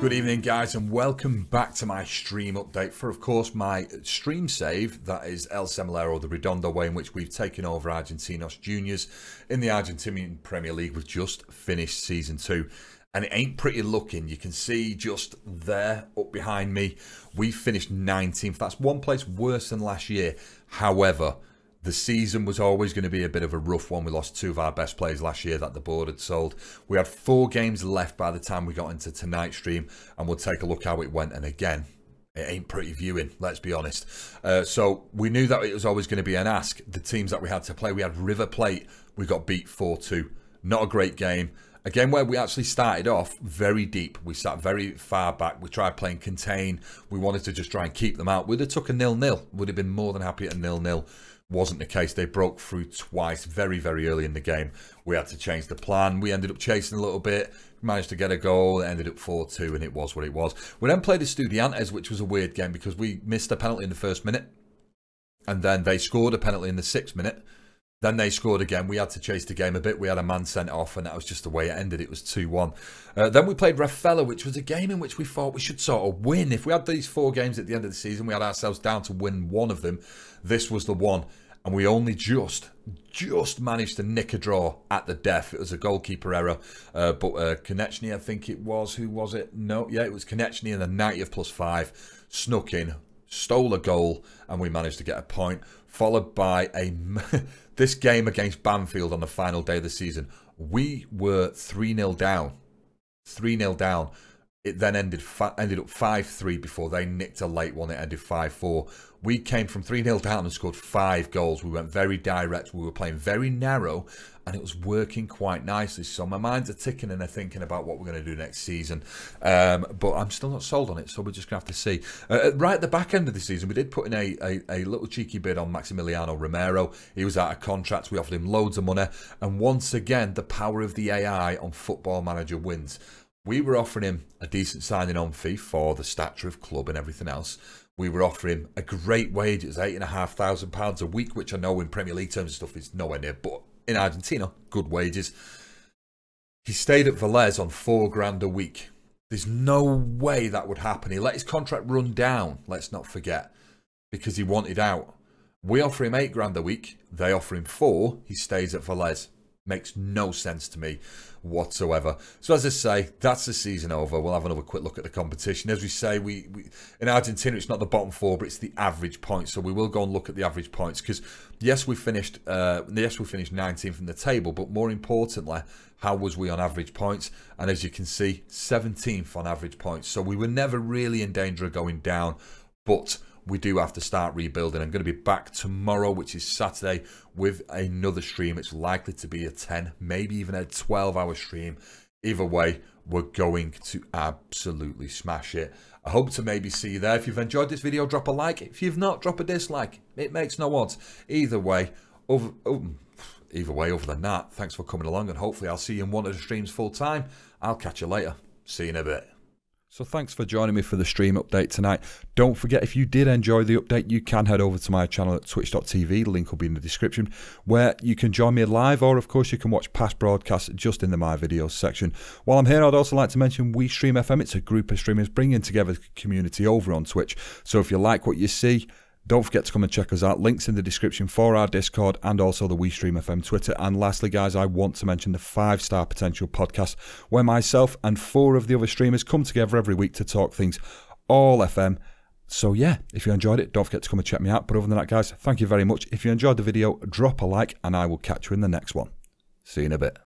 Good evening, guys, and welcome back to my stream update for, of course, my stream save. That is El Semillero, the Redondo way in which we've taken over Argentinos Juniors in the Argentinian Premier League. We've just finished season two, and it ain't pretty looking. You can see just there up behind me, we finished 19th. That's one place worse than last year. However, the season was always going to be a bit of a rough one. We lost two of our best players last year that the board had sold. We had four games left by the time we got into tonight's stream, and we'll take a look how it went. And again, it ain't pretty viewing, let's be honest. Uh, so we knew that it was always going to be an ask. The teams that we had to play, we had River Plate, we got beat 4 2. Not a great game. A game where we actually started off very deep. We sat very far back. We tried playing contain. We wanted to just try and keep them out. We'd have took a nil-nil. Would have been more than happy at a nil-nil wasn't the case. They broke through twice very, very early in the game. We had to change the plan. We ended up chasing a little bit, managed to get a goal, ended up 4-2, and it was what it was. We then played Estudiantes, which was a weird game because we missed a penalty in the first minute, and then they scored a penalty in the sixth minute. Then they scored again. We had to chase the game a bit. We had a man sent off, and that was just the way it ended. It was 2 1. Uh, then we played Rafaela, which was a game in which we thought we should sort of win. If we had these four games at the end of the season, we had ourselves down to win one of them. This was the one. And we only just, just managed to nick a draw at the death. It was a goalkeeper error. Uh, but uh, Konechny, I think it was. Who was it? No, yeah, it was Konechny in the 90th plus five. Snuck in, stole a goal, and we managed to get a point. Followed by a. this game against Banfield on the final day of the season, we were 3 0 down. 3 0 down. It then ended ended up 5 3 before they nicked a late one. It ended 5 4. We came from 3 0 down and scored five goals. We went very direct. We were playing very narrow and it was working quite nicely. So my minds are ticking and I'm thinking about what we're going to do next season. Um, but I'm still not sold on it, so we're just going to have to see. Uh, right at the back end of the season, we did put in a, a, a, little cheeky bid on Maximiliano Romero. He was out of contract. We offered him loads of money. And once again, the power of the AI on Football Manager wins. We were offering him a decent signing on fee for the stature of club and everything else we were offering him a great wage. It was eight and a half thousand pounds a week, which I know in Premier League terms and stuff is nowhere near, but in Argentina, good wages. He stayed at Velez on four grand a week. There's no way that would happen. He let his contract run down, let's not forget, because he wanted out. We offer him eight grand a week. They offer him four. He stays at Velez. Makes no sense to me whatsoever. So as I say, that's the season over. We'll have another quick look at the competition. As we say, we, we in Argentina it's not the bottom four, but it's the average points. So we will go and look at the average points because yes, we finished uh, yes we finished 19th in the table, but more importantly, how was we on average points? And as you can see, 17th on average points. So we were never really in danger of going down, but we do have to start rebuilding. I'm going to be back tomorrow, which is Saturday, with another stream. It's likely to be a 10, maybe even a 12 hour stream. Either way, we're going to absolutely smash it. I hope to maybe see you there. If you've enjoyed this video, drop a like. If you've not, drop a dislike. It makes no odds. Either way, over, oh, either way, other than that, thanks for coming along and hopefully I'll see you in one of the streams full time. I'll catch you later. See you in a bit. So thanks for joining me for the stream update tonight. Don't forget, if you did enjoy the update, you can head over to my channel at twitch.tv. The link will be in the description, where you can join me live, or of course, you can watch past broadcasts just in the My Videos section. While I'm here, I'd also like to mention We Stream FM. It's a group of streamers bringing together the community over on Twitch. So if you like what you see, don't forget to come and check us out. Links in the description for our Discord and also the WeStream FM Twitter. And lastly, guys, I want to mention the Five Star Potential podcast, where myself and four of the other streamers come together every week to talk things all FM. So yeah, if you enjoyed it, don't forget to come and check me out. But other than that, guys, thank you very much. If you enjoyed the video, drop a like, and I will catch you in the next one. See you in a bit.